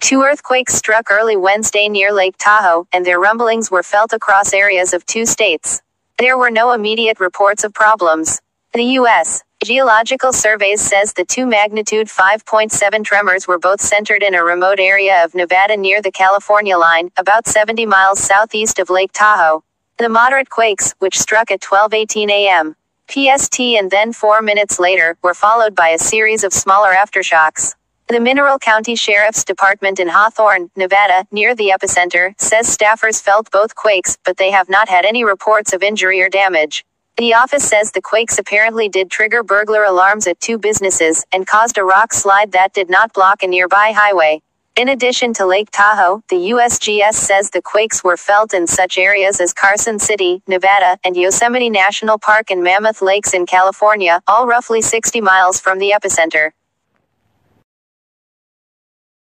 Two earthquakes struck early Wednesday near Lake Tahoe, and their rumblings were felt across areas of two states. There were no immediate reports of problems. The U.S. Geological Surveys says the two magnitude 5.7 tremors were both centered in a remote area of Nevada near the California line, about 70 miles southeast of Lake Tahoe. The moderate quakes, which struck at 12:18 a.m. PST and then 4 minutes later, were followed by a series of smaller aftershocks. The Mineral County Sheriff's Department in Hawthorne, Nevada, near the epicenter, says staffers felt both quakes, but they have not had any reports of injury or damage. The office says the quakes apparently did trigger burglar alarms at two businesses and caused a rock slide that did not block a nearby highway. In addition to Lake Tahoe, the USGS says the quakes were felt in such areas as Carson City, Nevada, and Yosemite National Park and Mammoth Lakes in California, all roughly 60 miles from the epicenter.